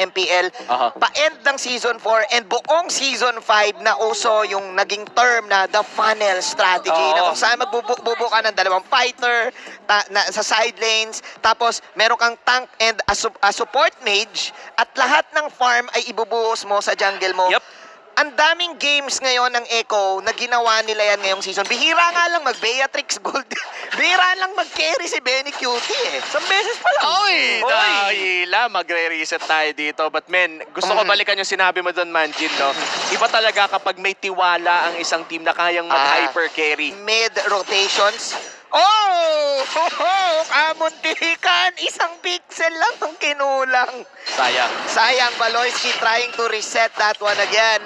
MPL. Aha. Pa-end ng Season 4 and buong Season 5 na uso yung naging term na the funnel strategy Oo. na kung saan magbubuo ka ng dalawang fighter ta- na, sa side lanes, tapos meron kang tank and a, su- a support mage at lahat ng farm ay ibubuhos mo sa jungle mo. Yep. Ang daming games ngayon ng Echo na ginawa nila yan ngayong season. Bihira nga lang mag-Beatrix Gold. Bihira lang mag-carry si Benny Cutie eh. Isang beses pa lang. Oy, Oy! dahila, magre-reset tayo dito. But men, gusto ko Mm. balikan yung sinabi mo doon, Manjin, no? Iba talaga kapag may tiwala ang isang team na kayang mag-hyper carry. Mid rotations. Oh! Ho, ho! Kamuntikan! Isang pixel lang ang kinulang. Sayang. Sayang, Baloyski trying to reset that one again.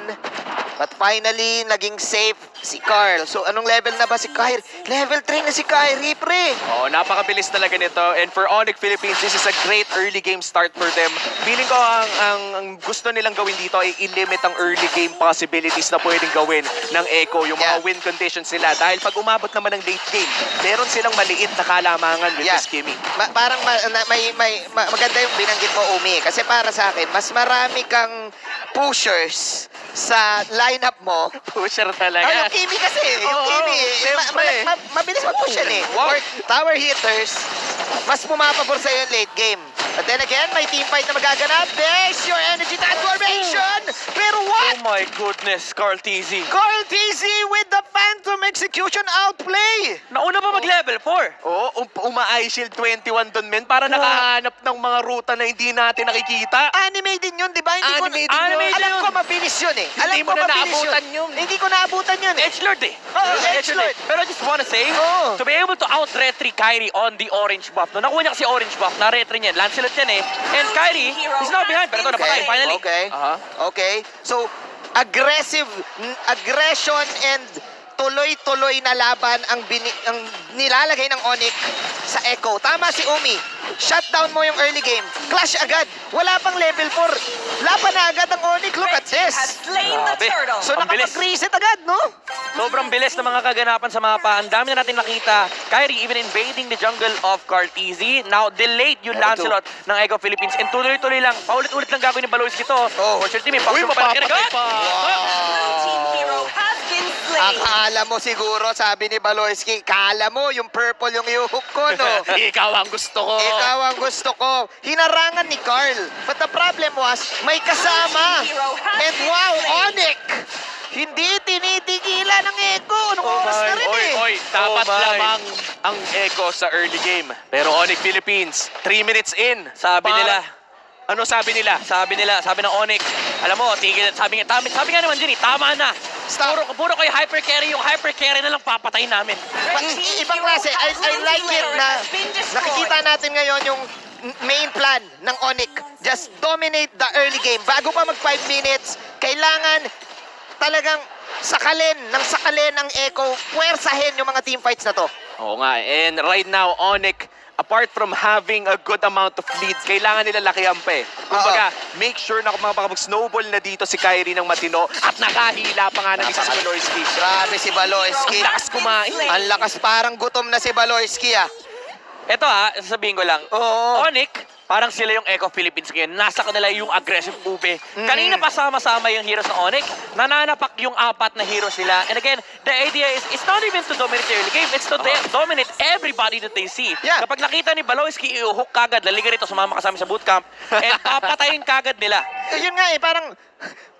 But finally, naging safe si Carl. So, anong level na ba si Kyrie? Level 3 na si Kyrie, pre! Oo, napakabilis talaga nito. And for Onyx Philippines, this is a great early game start for them. Feeling ko ang, ang, ang gusto nilang gawin dito ay i-limit ang early game possibilities na pwedeng gawin ng Echo, yung mga Yeah. win conditions nila. Dahil pag umabot naman ng late game, meron silang maliit na kalamangan with Yeah. this Kimmy. Ma- parang ma- na- may, may, ma- maganda yung binanggit mo, Umi. Kasi para sa akin, mas marami kang pushers sa lineup mo. Pusher talaga. Ay, Kimi kasi. Yung Oo, Kimi, ma- siyempre. ma- ma- mabilis mag-push yan eh. Wow. Or tower hitters, mas pumapabor sa'yo yung late game. But then again, may team fight na magaganap. There's your energy transformation! Pero what? Oh my goodness, Carl TZ. Carl TZ with the Phantom Execution outplay! Nauna pa mag-level 4. Oo, um, uma-eye shield 21 doon, men. Para nakahanap ng mga ruta na hindi natin nakikita. Anime din yun, di ba? Hindi ko, Anime din yun. Alam ko mabilis yun eh. Alam Hindi ko mo na mabilis naabutan yun. Hindi ko naabutan yun eh. Edgelord eh. Oo, Edgelord Edgelord. eh. Pero I just wanna say, Oo. to be able to out-retry Kyrie on the orange buff, no, nakuha niya kasi orange buff, na-retry niya. Lancelot yan eh. And Kyrie, he's now behind, pero ito napatay, finally. Okay. Aha. Okay. So, aggressive, aggression and tuloy-tuloy na laban ang, bini, ang nilalagay ng Onyx sa Echo. Tama si Umi. Shutdown mo yung early game. Clash agad. Wala pang level 4. Laban na agad ang Onyx. Look at this. Grabe. So, nakapag-reset agad, no? Sobrang bilis ng mga kaganapan sa mapa. Ang dami na natin nakita. Kyrie even invading the jungle of Cartezy. Now, delayed yung Ito. Lancelot ng Echo Philippines. And tuloy-tuloy lang. Paulit-ulit lang gagawin ni Baloyski to. Oh. For sure team, Uy, mapapatay pa. Blue team hero has slain. Akala mo siguro, sabi ni Baloyski, kala mo yung purple yung iuhook ko, no? Ikaw ang gusto ko. Ikaw ang gusto ko. Hinarangan ni Carl. But the problem was, may kasama. And wow, Onyx! Hindi tinitigilan ng Echo. Anong Oh oras my, na rin Oy, eh? oy, dapat Oh my. lamang ang Echo sa early game. Pero Onyx Philippines, 3 minutes in. Sabi Parang- nila, Ano sabi nila? sabi nila, sabi ng Onyx, alam mo, tigil, sabi nga, sabi, sabi nga naman eh, tama na. Stop. Puro, puro kayo hyper carry, yung hyper carry na lang papatayin namin. I- ibang klase. I, I like it na nakikita natin ngayon yung main plan ng Onyx. Just dominate the early game. Bago pa mag 5 minutes, kailangan talagang sakalin ng sakalin ng Echo, puwersahin yung mga team fights na to. Oo nga, and right now, Onyx, apart from having a good amount of leads, kailangan nila lakihan pa eh. Kumbaga, make sure na makapag-snowball na dito si Kyrie ng matino at nakahila pa nga ng isa si Baloyski. Grabe si Baloyski. Ang lakas kumain. Ang lakas parang gutom na si Baloyski ah. Ito ha, sasabihin ko lang, Oo. Onyx, parang sila yung Echo Philippines ngayon. Nasa kanila yung aggressive ube. Mm. Kanina pa sama-sama yung heroes ng Onyx. Nananapak yung apat na heroes nila. And again, the idea is, it's not even to dominate the early game. It's to de- dominate everybody that they see. Yeah. Kapag nakita ni Baloyski, iuhook kagad, laliga rito, sumama kasama sa bootcamp, and papatayin kagad nila. Yun nga eh, parang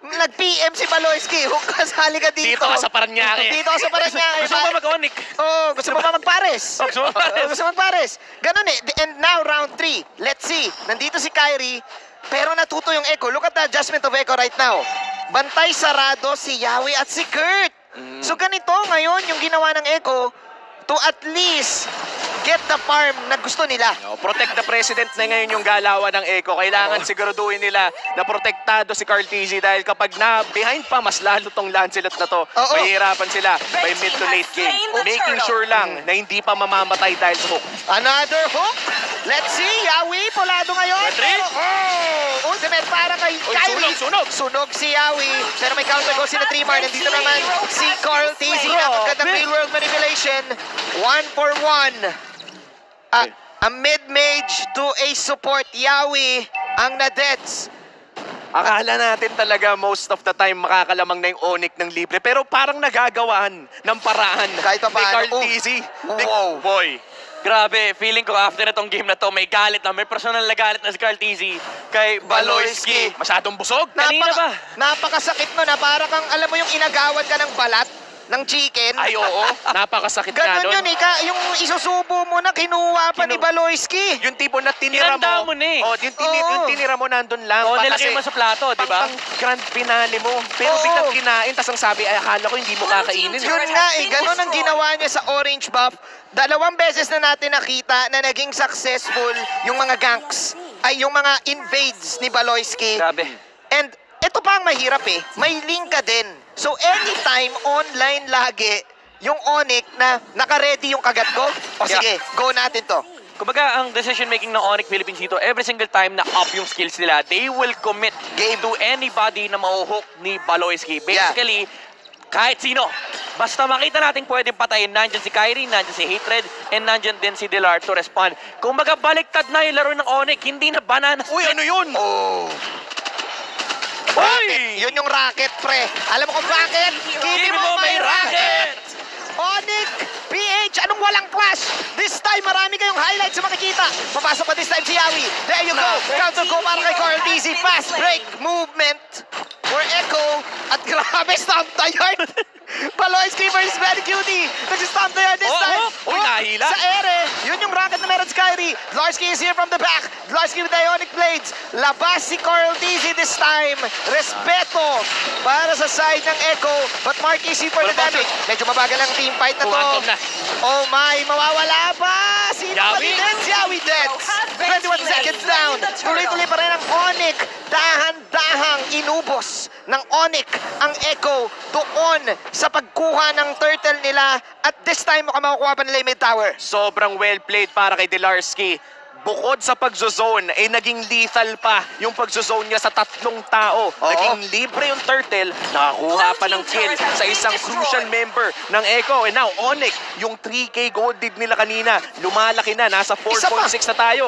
nag-PM si Baloyski. Huwag ka sali ka dito. Dito ka sa Paranaque. Dito ka sa Paranaque. Gusto mo ba mag-Onyx? Oh, gusto mo ba magpares? Oh, gusto mo magpares? Oh, gusto mo magpares. Ganun eh. And now, round 3. Let's see. Nandito si Kyrie, pero natuto yung Echo. Look at the adjustment of Echo right now. Bantay sarado si Yawi at si Kurt. So ganito ngayon yung ginawa ng Echo to at least get the farm na gusto nila. No, protect the president na ngayon yung galawan ng Echo. Kailangan siguraduhin nila na protektado si Carl Tizzy dahil kapag na behind pa, mas lalo tong Lancelot na to. Oo. Mahihirapan sila by mid to late game. Making sure lang na hindi pa mamamatay dahil sa hook. Another hook. Let's see. Yawi, polado ngayon. Pero, oh, ultimate para kay Uy, Kyrie. sunog, sunog. Sunog si Yawi. Pero may counter goal si na Trimar. Nandito naman si Carl Tizzy. Napagandang real world manipulation. One for one. A, a mid-mage to a support. Yawi ang na-deaths. Akala natin talaga most of the time makakalamang na yung Onyx ng libre. Pero parang nagagawan ng paraan. Kahit pa Ni paano. Carl Oh. Tizzy. Ni- Wow. Boy. Grabe, feeling ko after itong game na to, may galit na, may personal na galit na si Carl Tizzy kay Baloyski. Masyadong busog. Kanina ba? Napakasakit nun na para kang, alam mo yung inagawan ka ng balat ng chicken. Ay, oo. Napakasakit nga Ganun nun. yun eh. Ka, yung isusubo mo na kinuha pa ni Kinu- Baloyski. Yung tipo na tinira Tinanda mo. mo na eh. Oh, yung, tini- Oo. yung tinira mo nandun lang. Oo, Pa- nilagay kasi mo sa plato, di pang- ba? Pang grand finale mo. Pero Oo. biglang kinain, tas ang sabi, ay akala ko hindi mo kakainin. Yun nga eh, ganun ang ginawa niya sa Orange Buff. Dalawang beses na natin nakita na naging successful yung mga ganks, ay yung mga invades ni Baloyski. Grabe. And ito pa ang mahirap eh, may link ka din. So anytime, online lagi, yung Onyx na naka-ready yung kagat ko, o Yeah. sige, go natin to. Kumbaga, ang decision making ng Onyx Philippines dito, every single time na up yung skills nila, they will commit Game. to anybody na mauhook ni Baloyski. Basically, kahit sino. Basta makita natin pwedeng patayin, nandyan si Kyrie, nandyan si Hatred, and nandyan din si Dilar to respond. Kumbaga, baliktad na yung laro ng Onyx, hindi na banana Uy, ano yun? Oh. Racket. Yun yung racket, pre. Alam mo kung bakit? Give mo may racket! Onyx, PH, anong walang clash? This time, marami kayong highlights na makikita. Papasok pa this time si Yawi. There you go. Counter go para kay Carl Dizzy. Fast break movement for Echo. At grabe, stomp the yard. Paloyski versus Very Cutie. Nag-stomp the yard this Oh, time. oh. Uy, nahila. Sa ere. Yun yung racket na meron si Kyrie. Dlarsky is here from the back. Dlarsky with Ionic Blades. Labas si Carl Dizzy this time. Respeto para sa side ng Echo. But Mark is here for the pa, damage. Medyo mabagal ang team fight na to. Na. Oh my, mawawala pa! Sino pa Yawi? din? Si Yawi Dets! 21 seconds down. Tuloy-tuloy pa rin ang Onyx. Dahan-dahang inubos ng Onyx ang Echo doon sa pagkuha ng turtle nila. At this time, mukhang makukuha pa nila yung mid tower. Sobrang well played para kay Delarski. Bukod sa pagzozone, eh naging lethal pa yung pagzozone niya sa tatlong tao. Naging libre yung turtle, nakakuha pa ng kill sa isang crucial member ng Echo. And now, Onyx, yung 3K gold lead nila kanina, lumalaki na, nasa Isa pa. 4.6 na tayo.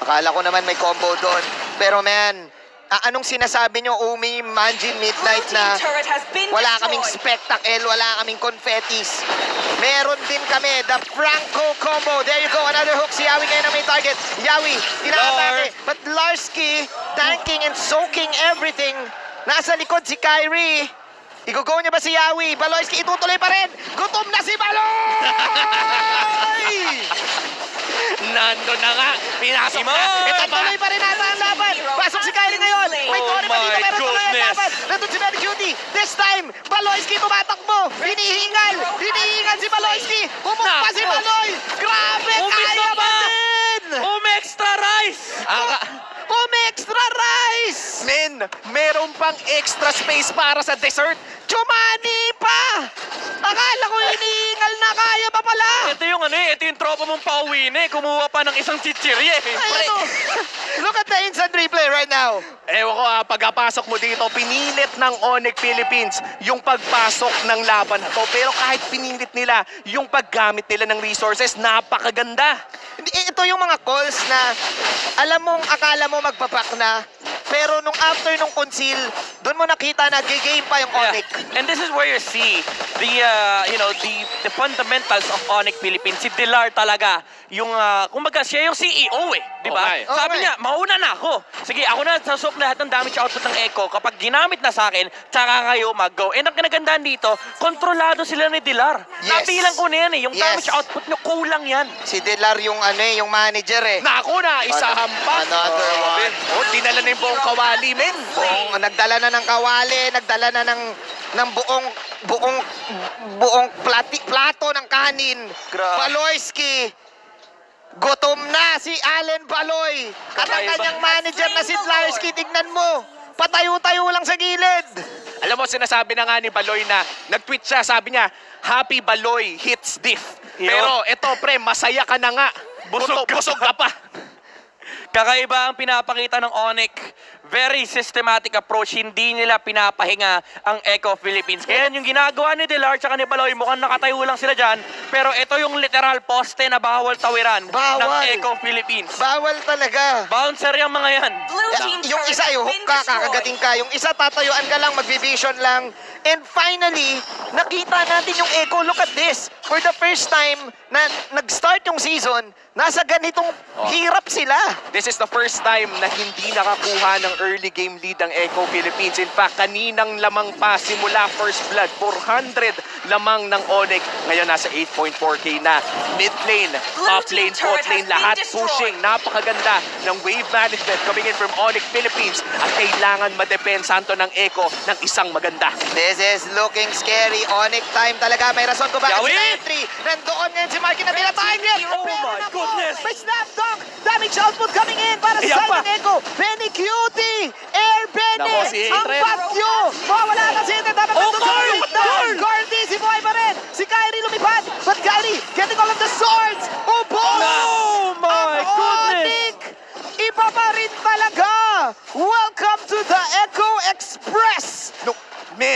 Akala ko naman may combo doon. Pero man, ah, anong sinasabi nyo, Umi, Manji, Midnight na wala kaming spectacle, wala kaming confettis. Meron din kami, the Franco combo. There you go, another hook. Si Yawi ngayon ang may target. Yawi, inaatake. But Larsky, tanking and soaking everything. Nasa likod si Kyrie. Igugo niya ba si Yawi? Baloyski itutuloy pa rin. Gutom na si Baloy! Nando na nga, pinasok na. Ito tuloy pa rin ata ang laban. Pasok si Kylie ngayon. May Oh Tony pa dito pero tuloy ang laban. Nandun si Mary Cutie. This time, Baloyski tumatakbo. Hinihingal. Hinihingal si Baloyski. Pumukpa si Baloy. Grabe, kaya pa din. Um extra rice! Aka- Um extra rice. Men, meron pang extra space para sa dessert. Chumani pa. Akala ko hinihingal na kaya pa pala. Ito yung ano eh, ito yung tropa mong pauwi na eh. Kumuha pa ng isang chichirye eh. Ay, ano? Look at the instant replay right now. Ewan ko ah, pagkapasok mo dito, pinilit ng Onyx Philippines yung pagpasok ng laban na to. Pero kahit pinilit nila, yung paggamit nila ng resources, napakaganda. Hindi, eh, Ito yung mga calls na alam mong akala mo magpapak na, pero nung after nung conceal, doon mo nakita na game pa yung Onyx. Yeah. And this is where you see the uh, you know the the fundamentals of Onyx Philippines. Si Dilar talaga yung uh, kumbaga siya yung CEO eh, di ba? Eh. Sabi nga niya, mauna na ako. Sige, ako na sasok lahat ng damage output ng Echo. Kapag ginamit na sa akin, tsaka kayo mag-go. And ang kinagandaan dito, kontrolado sila ni Dilar. Yes. Nabilang ko na yan eh. Yung Yes. damage output nyo, kulang yan. Si Delar yung ano eh, yung manager eh. Nako na, isa Ano- hampas. another one. Oh, dinala na yung buong kawali, men. Buong, nagdala na ng kawali, nagdala na ng ng buong buong buong plati, plato ng kanin. Grabe. Baloyski. Gutom na si Allen Baloy. At ang kanyang manager na si Tlarsky, tignan mo. Patayo-tayo lang sa gilid. Alam mo, sinasabi na nga ni Baloy na, nag-tweet siya, sabi niya, Happy Baloy hits diff. Pero eto, pre, masaya ka na nga. Busog busog ka pa. Kakaiba ang pinapakita ng Onyx. Very systematic approach. Hindi nila pinapahinga ang Echo Philippines. Kaya yung ginagawa ni Delar at ni Baloy, mukhang nakatayo lang sila dyan. Pero ito yung literal poste na bawal tawiran Bawal. ng Echo Philippines. Bawal talaga. Bouncer yung mga yan. Blue team yung isa, yung hook ka, kakagating ka. Yung isa, tatayuan ka lang, magvivision lang. And finally, nakita natin yung Echo. Look at this. For the first time na nag-start yung season, nasa ganitong hirap sila. This is the first time na hindi nakakuha ng early game lead ang Echo Philippines. In fact, kaninang lamang pa simula first blood, 400 lamang ng Onyx. Ngayon nasa 8.4k na. Mid lane, top lane, bot lane, lahat destroyed. pushing. Napakaganda ng wave management coming in from Onyx Philippines. At kailangan madepensahan to ng Echo ng isang maganda. This is looking scary. Onyx time talaga. May rason kung bakit Yawi! Nandoon ngayon si Marky na pinatay niya. Oh my goodness! May snap dunk. Damage output coming in para sa ng Echo. Benny Cutie. Air Benny. Si Ang bagyo. Mawala na si Adrian. Dapat Oh, Carl! Carl! Carl. Si Boy pa rin. Si Kyrie lumipad. But Kyrie getting all of the swords. Oh, boy. Oh my Ang goodness! Onyx, Iba pa rin talaga. Welcome to the Echo Express. Nung,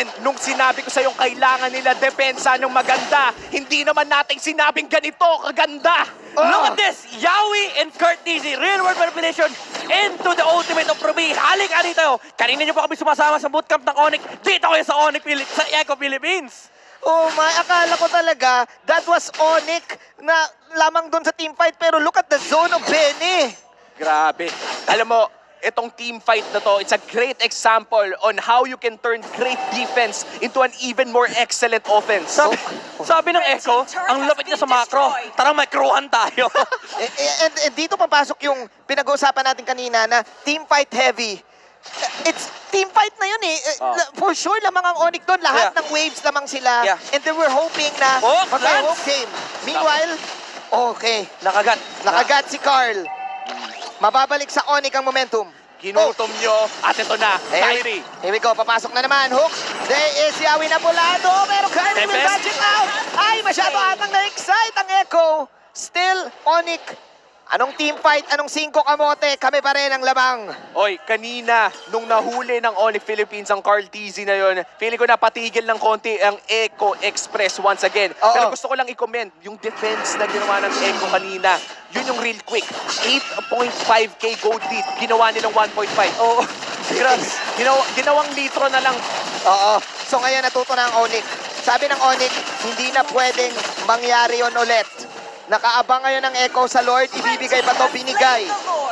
men, nung sinabi ko sa yung kailangan nila depensa ng maganda, hindi naman nating sinabing ganito kaganda. Oh. Look at this! Yawi and Kurt Dizzy, real world manipulation into the ultimate of Ruby. Halik ka dito! Kanina niyo pa kami sumasama sa bootcamp ng Onyx. Dito kayo sa Onyx, sa Echo Philippines. Oh my, akala ko talaga that was Onyx na lamang doon sa team fight pero look at the zone of Benny. Grabe. Alam mo, itong team fight na to, it's a great example on how you can turn great defense into an even more excellent offense. Sabi, sabi ng Echo, ang lapit niya sa macro. Tara, may crewhan tayo. Eh, eh, and, and dito papasok yung pinag-uusapan natin kanina na team fight heavy. Eh, It's team fight na yun eh. Eh, Oh. For sure lamang ang Onyx doon. Lahat Yeah. ng waves lamang sila. Yeah. And they were hoping na Oh, mag-home Lance! game. Meanwhile, okay. Nakagat. Nakagat si Carl. Mababalik sa Onyx ang momentum. Ginutom nyo, at ito na, we, Kyrie. here we go, papasok na naman. Hook. There is Yawi na pulado, pero Kyrie will magic out. Ay, masyado atang na-excite ang Echo. Still, Onyx. Anong team fight? Anong 5 kamote? Kami pa rin ang lamang. Oy, kanina, nung nahuli ng Onyx Philippines ang Carl TZ na yon, feeling ko napatigil ng konti ang Echo Express once again. Oo. Pero gusto ko lang i-comment, yung defense na ginawa ng Echo kanina, yun yung real quick. 8.5k gold lead, ginawa nilang 1.5. Oo, Grabe. ginawa, ginawang litro na lang. Oo. So ngayon natuto na ang Onyx. Sabi ng Onyx, hindi na pwedeng mangyari yon ulit. Nakaabang ngayon ang Echo sa Lord. Ibibigay pa to binigay.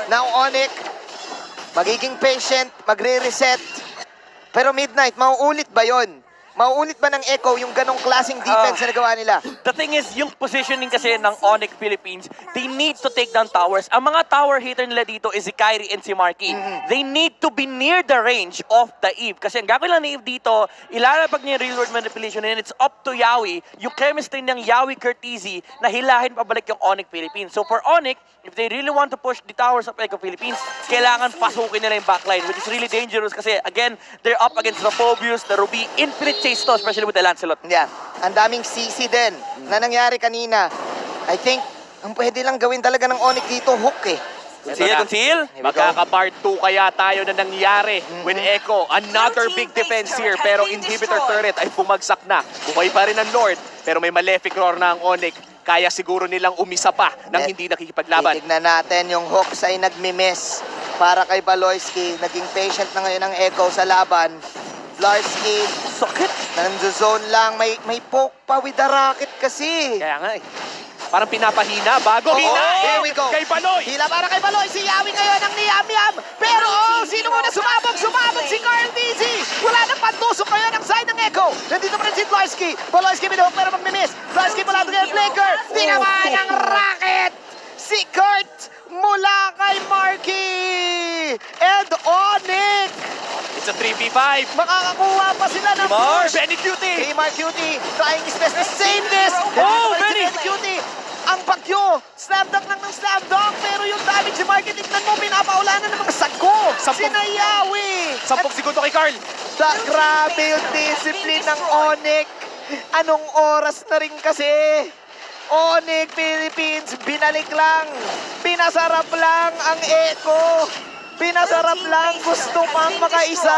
Ng Onyx, magiging patient, magre-reset. Pero midnight, mauulit ba yon? Mauulit ba ng Echo yung ganong klaseng defense Ah. na nagawa nila? The thing is, yung positioning kasi ng Onyx Philippines, they need to take down towers. Ang mga tower hitter nila dito is si Kyrie and si Marky. Mm-hmm. They need to be near the range of the Eve. Kasi ang gagawin lang ni Eve dito, ilalabag niya yung real world manipulation and it's up to Yawi, yung chemistry ng Yawi Curtizi na hilahin pabalik yung Onyx Philippines. So for Onyx, if they really want to push the towers of Echo Philippines, kailangan pasukin nila yung backline, which is really dangerous kasi again, they're up against the Phobius, the Ruby, infinite chase to, especially with the Lancelot. Yeah. Ang daming CC din na nangyari kanina. I think, ang pwede lang gawin talaga ng Onyx dito, hook eh. Conceal, conceal. Magkaka-part 2 kaya tayo na nangyari with Echo. Another big defense here pero inhibitor turret ay bumagsak na. Buhay pa rin ang Lord pero may malefic roar na ang Onyx. Kaya siguro nilang umisa pa nang hindi nakikipaglaban. Titignan natin yung Hawks ay nagmi-miss para kay Baloyski. Naging patient na ngayon ang Echo sa laban. Blarski, Sakit. nanzo-zone lang. May, may poke pa with the rocket kasi. Kaya nga eh. Parang pinapahina bago Oo, hina. here we go. Kay Baloy. Hila para kay Baloy. Si Yawi ngayon ang niyam-yam. Pero oh, sino muna sumabog? Sumabog si Carl Dizzy. Wala nang pantusok ngayon ang side ng Echo. Nandito pa rin si Blarski. Baloyski binuhok pero magmi-miss. Blarski mula to kay Flaker. Tinamaan ang rocket. Si Kurt mula kay Marky. And Onyx. It's a 3v5. Makakakuha pa sila ng Mar, push. Benny Cutie. Kay Mark Cutie, trying his best to save this. Oh, Mark Cutie. Ang bagyo, slam dunk lang ng slam dunk, pero yung damage si Marky, tignan mo, pinapaulanan ng mga sago. Sampung- Sinayawi. Sampung segundo kay Carl. Sa grabe yung discipline ng Onyx. Anong oras na rin kasi? Onyx Philippines, binalik lang. Pinasarap lang ang Echo. Pinasarap lang, gusto pang makaisa.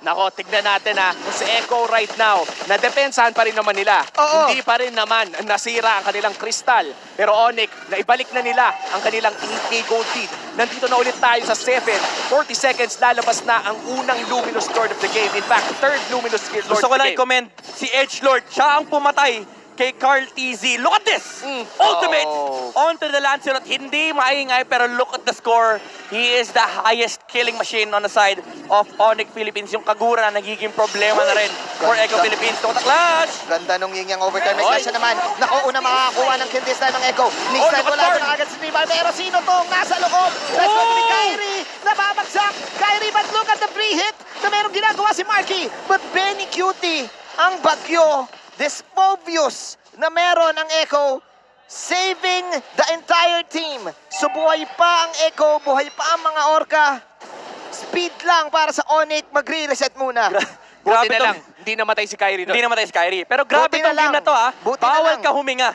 Nako, tignan natin ha. Kung si Echo right now, nadepensahan pa rin naman nila. Oo. Hindi pa rin naman nasira ang kanilang kristal. Pero Onyx, naibalik na nila ang kanilang 8K gold lead. Nandito na ulit tayo sa 7. 40 seconds lalabas na ang unang Luminous Lord of the game. In fact, third Luminous Lord Gusto of ko lang i-comment, si Edge Lord, siya ang pumatay kay Carl TZ. Look at this! Mm. Ultimate! Oh. Onto the Lancelot. Hindi maingay, pero look at the score. He is the highest killing machine on the side of Onyx Philippines. Yung Kagura na nagiging problema na rin for Echo. Philippines. The clash! Ganda nung yin Oy. slash na naman. Naku, una makakakuha ng kill this time ng Echo. Next Oh, time look at wala na agad si Tribal. Pero sino to? Nasa loob. Let's go to Oh! Kyrie. Nababagsak. Kyrie, but look at the free hit na merong ginagawa si Marky. But Benny Cutie, ang bagyo, Despovius na meron ang Echo saving the entire team. So buhay pa ang Echo, buhay pa ang mga Orca. Speed lang para sa Onyx, magre-reset muna. Grabe na lang, hindi namatay si Kyrie doon. Hindi namatay si Kyrie. Pero grabe Buti na tong game lang. na to ha. Buti na Bawal lang. ka huminga.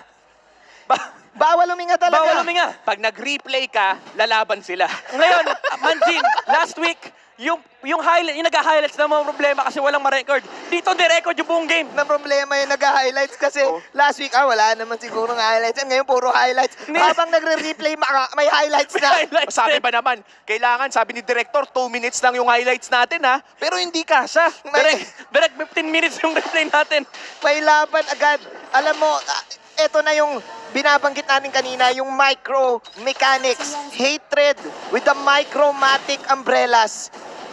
Ba- Bawal huminga talaga. Bawal huminga. Pag nag-replay ka, lalaban sila. Ngayon, Manjin, last week, yung yung highlight, yung nag-highlights na mga problema kasi walang ma-record. Dito hindi record yung buong game. na problema yung nag-highlights kasi Oh. last week, ah, wala naman siguro ng highlights. Ngayon, puro highlights. Hindi. Habang nagre-replay, maka- may highlights May na. highlights Sabi ba naman, kailangan, sabi ni Director, 2 minutes lang yung highlights natin ha. Pero hindi kasha. Direct, direct 15 minutes yung replay natin. May laban agad. Alam mo, ah, eto na yung binabanggit natin kanina, yung micro mechanics, hatred with the micromatic umbrellas.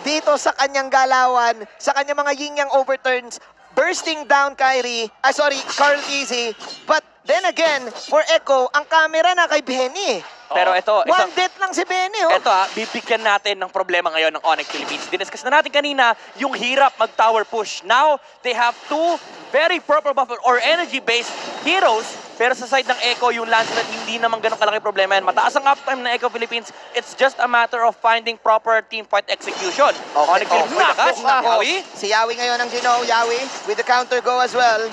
Dito sa kanyang galawan, sa kanyang mga yin-yang overturns, bursting down Kyrie, ah sorry, Carl Easy. But then again, for Echo, ang camera na kay Benny. Pero ito, ito, One death lang si Benny, oh. ito ha, bibigyan natin ng problema ngayon ng Onyx Philippines. Diniscuss na natin kanina yung hirap mag-tower push. Now, they have two very purple buff or energy-based heroes. Pero sa side ng Echo, yung Lancelot, hindi naman ganun kalaki problema yan. Mataas ang uptime ng Echo Philippines. It's just a matter of finding proper team fight execution. Onyx oh, Philippines, nakash, nako. Yawi. Si Yawi ngayon ang Gino, Yawi, with the counter go as well.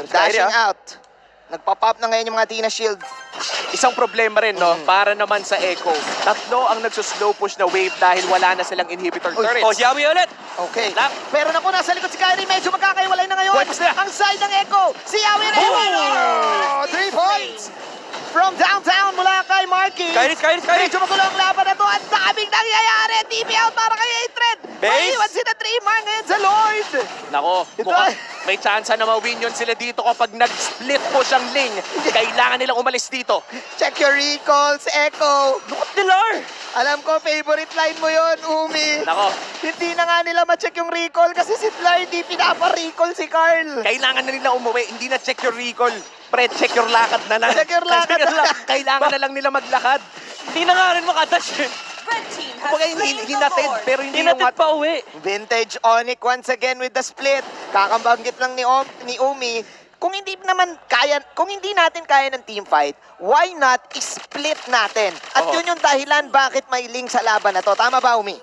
Dashing out. Nagpa-pop na ngayon yung mga Tina Shield. Isang problema rin, no? Mm. Para naman sa Echo. Tatlo ang nagsuslow push na wave dahil wala na silang inhibitor Uy, turrets. O, Yawi ulit. Okay. Lap. Pero naku, nasa likod si Kyrie. Medyo magkakaiwalay na ngayon. Ang side ng Echo. Si Yawi rin. Oh, three points. From downtown mula kay Marky. Kairis, Kairis, Kairis. Medyo magulo ang laban na to. Ang daming nangyayari. TV out para kay Hatred. Base. Maiwan si na Dreamer ngayon sa Lord. Nako, mukhang ay- may chance na ma-win yun sila dito kapag nag-split push ang Ling. Kailangan nilang umalis dito. Check your recalls, Echo. Look at Dilar. Alam ko, favorite line mo yon Umi. Nako, Hindi na nga nila ma-check yung recall kasi si Tlar hindi pinapa-recall si Carl. kailangan na nila umuwi. Hindi na check your recall. Pre, check your lakad na lang. Check your lakad na lang. Kailangan na lang nila maglakad. Hindi na nga rin makadash. eh. Red team has Kumbaga, hinatid, Lord. pero hindi Hindi yung pa uwi. Vintage Onyx once again with the split. Kakambanggit lang ni, Om, ni Umi. Kung hindi naman kaya, kung hindi natin kaya ng team fight, why not split natin? At Oo. yun yung dahilan bakit may link sa laban na to. Tama ba, Umi?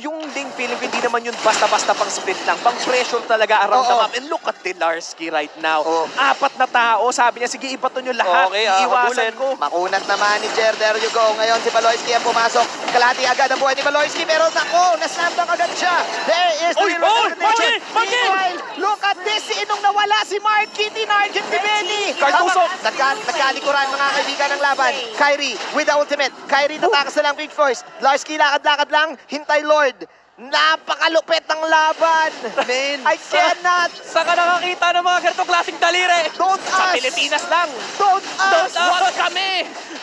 Yung Ling feeling ko, hindi naman yun basta-basta pang split lang. Pang pressure talaga around the Oo. map. And look at Dilarski right now. Oo. Apat na tao. Sabi niya, sige, ibato nyo lahat. Okay, ah, Iiwasan ko. Makunat na manager, there you go. Ngayon si Baloyski ang pumasok. Kalati agad ang buhay ni Baloyski, pero nako, nasnambang agad siya. There is the Oy, real Marky! Meanwhile, look at this, inong nawala si Marky, tinarget ni Benny. Cardoso. Nagka, nagkalikuran mga kaibigan ng laban. Kyrie with the ultimate. Kyrie tatakas na lang quick force. Larski lakad-lakad lang, hintay Lord. Napakalupit ng laban. Men, I cannot. Saan ka nakakita ng mga ganitong klaseng daliri? Don't sa us. Pilipinas lang. Don't Don't us. us. Huwag kami!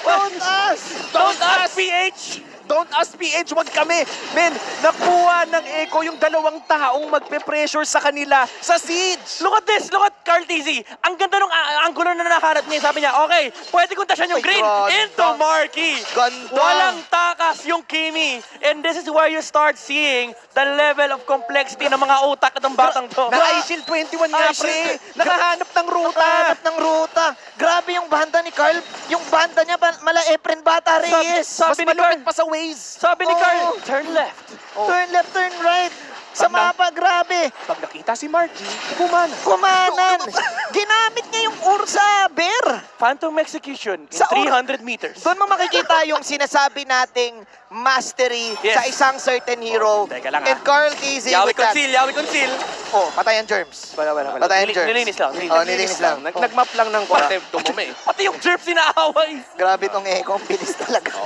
Don't us. Don't ask PH! Don't ask PH, wag kami. Men, nakuha ng Echo yung dalawang taong magpe-pressure sa kanila sa siege. Look at this! Look at Carl TZ! Ang ganda nung uh, angulo na nakaharap niya. Sabi niya, okay, pwede kong tasyan yung Ay, green ganda. into Marky. Ganda. Walang takas yung Kimi. And this is where you start seeing the level of complexity ng mga utak ng batang to. Naka-shield 21 nga, pre. Nakahanap ng ruta. Nakahanap ng ruta. Grabe yung banda ni Carl. Yung banda niya, ba- mala Efren Bata Reyes. Mas Sabi ni malupit pa sa ways. sabi ni. Carl, turn left. Turn left, turn right. Sa Tanda. mapa, grabe. Pag nakita si Marky, kumana. kumanan. Ginamit niya yung Ursa Bear. Phantom Execution in Sa or- 300 meters. Doon mo makikita yung sinasabi nating mastery Yes. sa isang certain hero. Teka lang, And ah. Carl Tizzy Yawi with that. conceal, yawi conceal. Oh, patayan germs. Wala, wala, wala. Patayan Nili- germs. Nilinis lang. nilinis. Oh, nilinis lang. Nag Nagmap lang ng contempt tumume. Pati yung germs inaaway. Grabe tong echo, ang bilis talaga.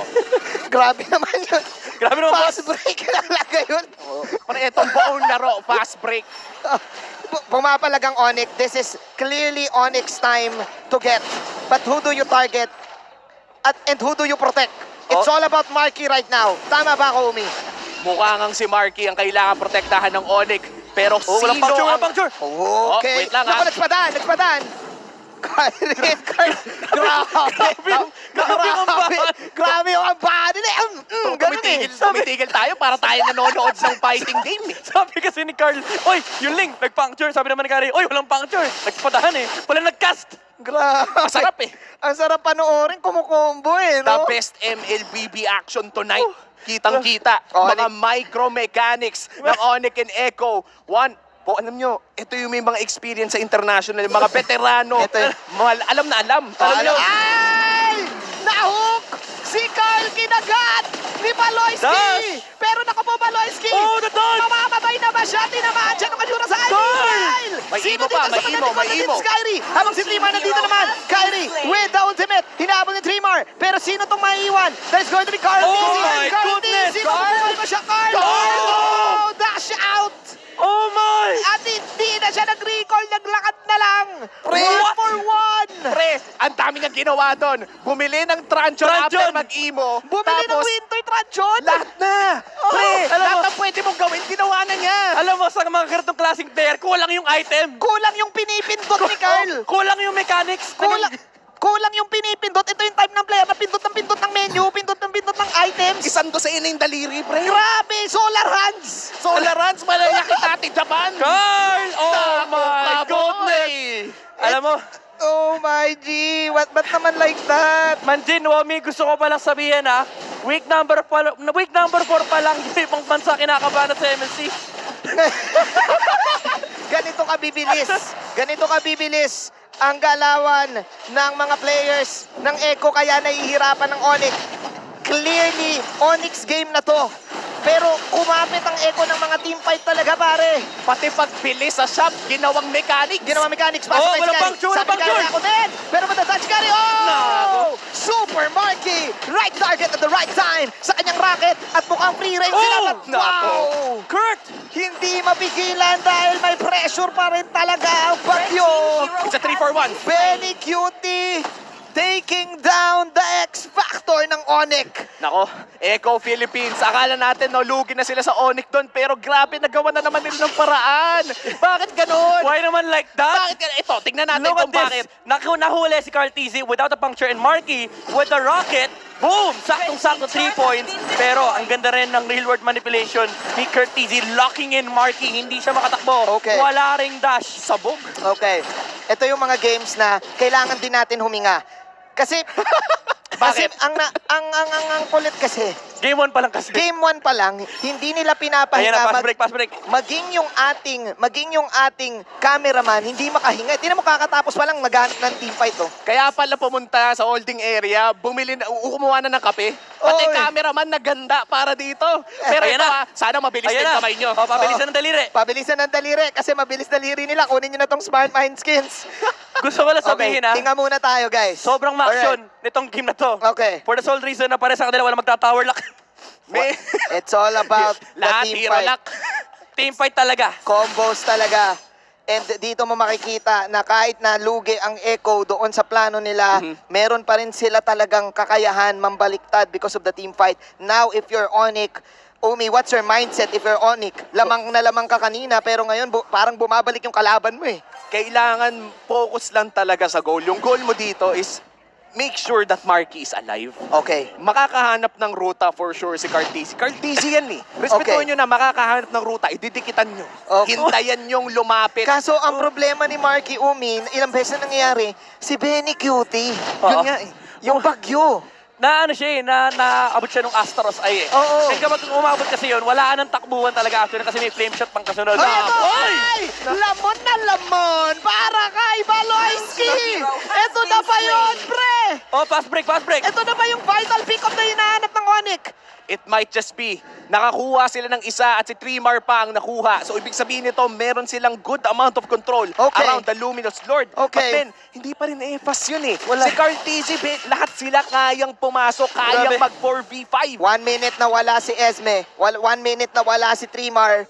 Grabe naman yun. Grabe naman, Fast boss. break talaga yun. Pero itong buong laro, fast break. Bu- Pumapalag ang Onyx. This is clearly Onyx time to get. But who do you target? At and who do you protect? It's Oh. all about Marky right now. Tama ba ako, Umi? Mukha ngang si Marky ang kailangan protektahan ng Onyx. Pero Oh, walang sino puncture, walang ang... puncture. Okay. wait lang, Naku, ah. nagpadaan, nagpadaan. Kyrie, Kyrie. Grabe. grabe ambahan. Grabe yung ambahan nila. Mm, mm, ganun eh. Tumitigil, tumitigil tayo para tayo nanonood ng fighting game. eh. Sabi kasi ni Carl, Oy, yung link, nag-puncture. Sabi naman ni Carl, Oy, walang puncture. Nagpadahan eh. Wala nag-cast. Grabe. Masarap eh. Ang sarap panoorin, kumukombo eh, The no? best MLBB action tonight. Kitang-kita. Onyx. Mga micro-mechanics ng Onyx and Echo. One, po, alam nyo, ito yung may mga experience sa international, yung mga veterano. Ito yun. Mahal- alam na alam. Alam nyo, Ay! Nahook! Si Carl kinagat ni Baloyski! Dash! Pero naku po, Baloyski! Oh, the dodge! Mamamatay na ba siya? Tinamaan siya ng kanyura sa! Carl! May Sino imo pa, may imo, may imo. Si Kyrie! Habang si Trimar nandito naman! Kyrie with the ultimate! Hinabol ni Trimar! Pero sino itong maiiwan? There's going to be Carl Oh my Carl goodness, Tizzy! Carl! Mabubuhay ba siya, Carl? Carl! Oh! Dash out! Oh my! At hindi na siya nag-recall, naglakad na lang! Pre! One for one! pre, ang dami niyang ginawa doon. Bumili ng Tranchon Tranchon! after mag-imo. Bumili ng tapos, winter tranchon! lahat na. Pre, alam lahat mo- na pwede mong gawin, ginawa na niya. Alam mo, sa mga ganitong klaseng player, kulang yung item. Kulang yung pinipindot ni Carl! Kulang yung mechanics. Kulang, kulang yung pinipindot. Ito yung type ng player na pindot ng pindot ng menu, pindot ng pindot ng items. Isang dosen na yung daliri, pre. Grabe! Solar hands! Solar runs, malalaki dati, Japan. Carl! Oh my goodness! Alam mo, Oh my G! What, ba't naman like that? Manjin, Wami, gusto ko palang sabihin ha, week number pa, week number 4 pa lang yung ibang bansa kinakabahan sa MLC. Ganito ka bibilis. Ganito ka bibilis ang galawan ng mga players ng Echo kaya nahihirapan ng Onyx. Clearly, Onyx game na to. Pero kumapit ang Echo ng mga team fight talaga, pare. Pati pagbilis sa shop, ginawang mechanics. Ginawa mechanics pa Oh, kay Sky. puncture, Sabi puncture. ako din. Pero matatouch Kari. Oh! Nako. Super Marky! Right target at the right time sa kanyang racket at mukhang free range Oh! Nako. wow! Kurt! Hindi mapigilan dahil may pressure pa rin talaga ang bagyo. It's a 3-4-1. Benny Cutie taking down the X Factor ng Onyx. Nako, Echo Philippines. Akala natin, no, lugi na sila sa Onyx doon. Pero grabe, nagawa na naman nila ng paraan. Bakit ganun? Why naman like that? Bakit ganun? Ito, tingnan natin Look kung bakit. Naku, nahuli si Carl Tizzy without a puncture and Marky with the rocket. Boom! Saktong-sakto 3 points. Pero ang ganda rin ng real world manipulation ni Kurt Tizzy locking in Marky. Hindi siya makatakbo. Okay. Wala ring dash. Sabog. Okay. Ito yung mga games na kailangan din natin huminga. Kasi kasi ang, na, ang, ang, ang, ang kulit kasi, Game 1 pa lang kasi. game 1 pa lang, hindi nila Ayan na, pinapahinga. pass mag- break, pass break. maging yung ating, maging yung ating cameraman, hindi makahinga. Tinan mo kakatapos pa lang naghanap ng team fight, oh. Kaya pala pumunta sa holding area, bumili na, kumuha na ng kape. Pati Oy. cameraman na ganda para dito. Pero Ayan ito na. ah, sana mabilis Ayan din kamay nyo. O, pabilisan ng daliri. Pabilisan ng daliri kasi mabilis daliri nila. Kunin nyo na tong Smart Mind Skins. Gusto ko lang sabihin ha, Hinga muna tayo, guys. sobrang ma-action nitong game na to. Okay. For the sole reason na pare sa kanila wala magta-tower lock. May, It's all about the lahat team fight. Team fight talaga. Combos talaga. And dito mo makikita na kahit na lugi ang Echo doon sa plano nila, Mhm. meron pa rin sila talagang kakayahan mambaliktad because of the team fight. Now, if you're Onyx, Umi, what's your mindset if you're Onyx? Lamang na lamang ka kanina, pero ngayon bu- parang bumabalik yung kalaban mo eh. Kailangan focus lang talaga sa goal. Yung goal mo dito is make sure that Marky is alive. Okay. Makakahanap ng ruta for sure si Cartesi. Cartesi yan eh. Respetuhin Okay. nyo na makakahanap ng ruta, ididikitan nyo. Okay. Hintayan nyong lumapit. Kaso ang problema ni Marky Umi, ilang beses na nangyayari, si Benny Cutie. Oo. Yun nga eh. Yung bagyo. Na ano siya eh, na naabot siya nung Astros ay eh. Oo. And kapag umabot kasi yun, wala ka ng takbuhan talaga after kasi may flame shot pang kasunod. Ay! Oy! Ay! Lamon na lamon para kay Baloyski! Ito na ba yun, pre? Oh, fast break, fast break! Ito na ba yung vital pick-up na hinahanap ng Onyx? It might just be, nakakuha sila ng isa at si Trimar pa ang nakuha. So ibig sabihin nito, meron silang good amount of control Okay. around the Luminous Lord. But Okay. then, hindi pa rin EFAS yun eh. Wala. Si be- lahat sila kayang pumasok, kayang Grabe. mag 4v5. One minute na wala si Esme. One minute na wala si Trimar.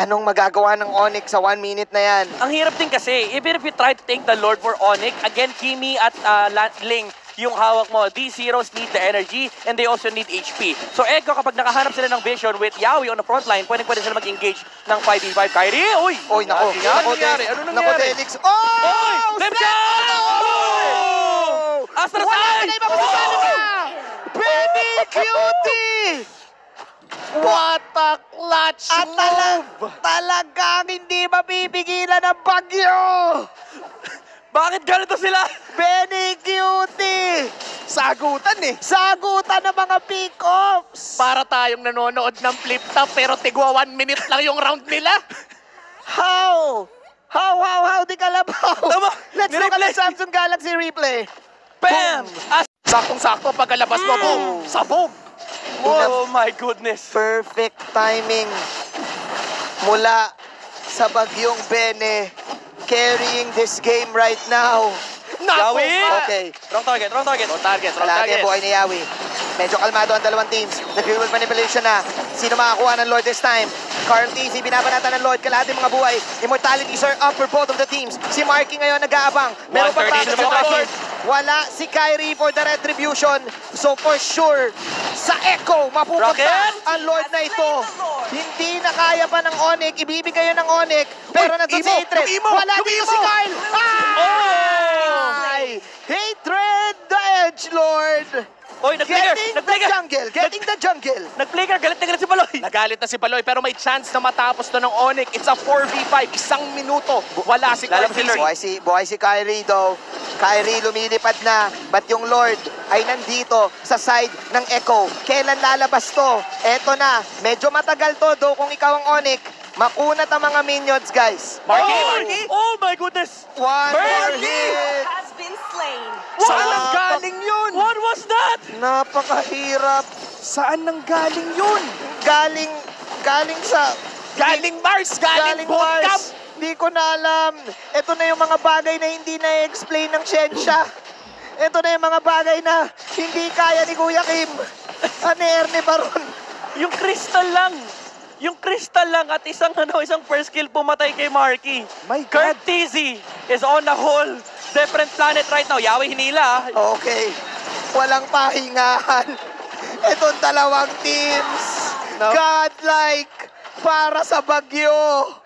Anong magagawa ng Onyx sa one minute na yan? Ang hirap din kasi, even if you try to take the Lord for Onyx, again, Kimi at uh, Ling, yung hawak mo, these heroes need the energy and they also need HP. So Echo, kapag nakahanap sila ng vision with Yawi on the front line, pwede pwede sila mag-engage ng 5v5. Kyrie, uy! Oy, nako. Ano nangyari? Nako, nangyari? Ano Nako, nangyari? Delix. Oh! Oy! Left! Oh! Astra Wala side! na ibang masasali pa! Penny Cutie! What a clutch At move! talagang hindi mapipigilan ng bagyo! Bakit ganito sila? Benny Cutie! Sagutan eh. Sagutan ng mga pick-offs! Para tayong nanonood ng flip top pero tigwa one minute lang yung round nila. How? How, how, how, di kalabaw? Tama. Let's look at the Samsung Galaxy replay. Bam! As- Saktong-sakto pagkalabas mo, boom! Sabog! oh my goodness. Perfect timing mula sa bagyong Bene carrying this game right now. Yawi! Okay. Wrong target, wrong target. Wrong target, wrong natin target. buhay ni Yawi. Medyo kalmado ang dalawang teams. Nag-real manipulation na. Sino makakuha ng Lord this time? Carl TZ, binabanata ng Lord. Kalahati mga buhay. Immortalities are up for both of the teams. Si Marky ngayon nag-aabang. Meron pa 130 para sa sa mga Lord. Wala si Kyrie for the retribution. So for sure, sa Echo, mapupunta Rocket! ang Lord na ito. Hindi na kaya pa ng Onyx. Ibibigay yun ng Onyx. Pero Uy, nandun si Imo! Hatred. Yung Imo! Wala Yung dito Imo! si Kyle. Oh! Ay! Hatred, the Edge Lord. Oy, nag-flicker! Getting the Nag-flicker! jungle. Getting the jungle. Nag-flicker! Galit na galit si Baloy! Nagalit na si Baloy pero may chance na matapos to ng Onyx. It's a 4v5. Isang minuto. Wala si TZ. Lord. Buhay si, buhay si Kyrie daw. Kyrie lumilipad na. But yung Lord ay nandito sa side ng Echo. Kailan lalabas to? Eto na. Medyo matagal to. Though kung ikaw ang Onyx, makunat ang mga minions, guys. Marky, oh! Marky! Oh my goodness! One more Marky! hit. Saan ang galing yun? What was that? Napakahirap. Saan nang galing yun? Galing, galing sa Galing Mars! Galing, galing bootcamp! Mars. Hindi ko na alam. Ito na yung mga bagay na hindi na-explain ng siyensya. Ito na yung mga bagay na hindi kaya ni Kuya Kim. Ano Erne Baron? Yung crystal lang. Yung crystal lang at isang ano, isang first kill pumatay kay Marky. My Kurt TZ is on a whole different planet right now. Yawi hinila. Okay. Walang pahingahan. Itong dalawang teams. No? Godlike para sa bagyo.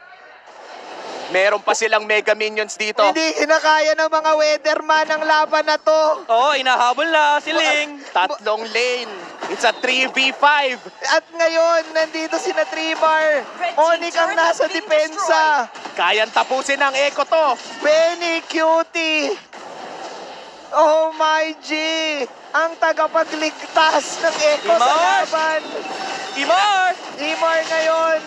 Meron pa silang Mega Minions dito. Hindi kinakaya ng mga weatherman ang laban na to. Oo, oh, inahabol na si Ling. Tatlong lane. It's a 3v5. At ngayon, nandito si na Trimar. Onik ang nasa depensa. Kayang tapusin ng Echo to. Penny Cutie. Oh my G. Ang tagapagligtas ng Echo sa laban. Imar! Imar ngayon.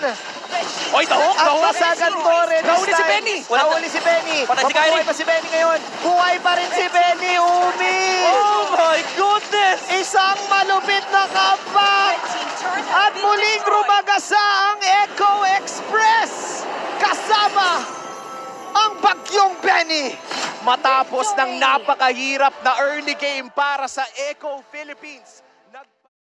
Oy, dahok, At dahok. masagan Torre this Nahuli si time. Benny. Nahuli si Benny. Patay si pa si Benny ngayon. Buhay pa rin si Benny. Umi. Oh my goodness! Isang malupit na comeback. At muling rumagasa ang Echo Express. Kasama ang bagyong Benny. Matapos ng napakahirap na early game para sa Echo Philippines.